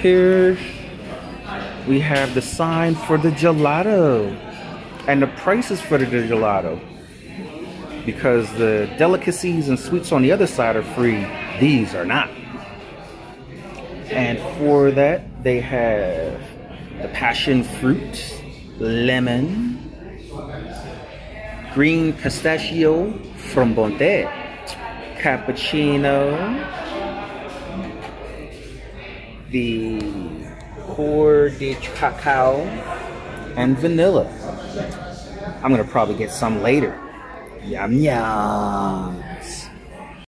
Here we have the sign for the gelato and the prices for the gelato. Because the delicacies and sweets on the other side are free, these are not. And for that, they have the passion fruit, lemon, green pistachio from Bronte, cappuccino, the core de cacao, and vanilla. I'm gonna probably get some later. Yum yum.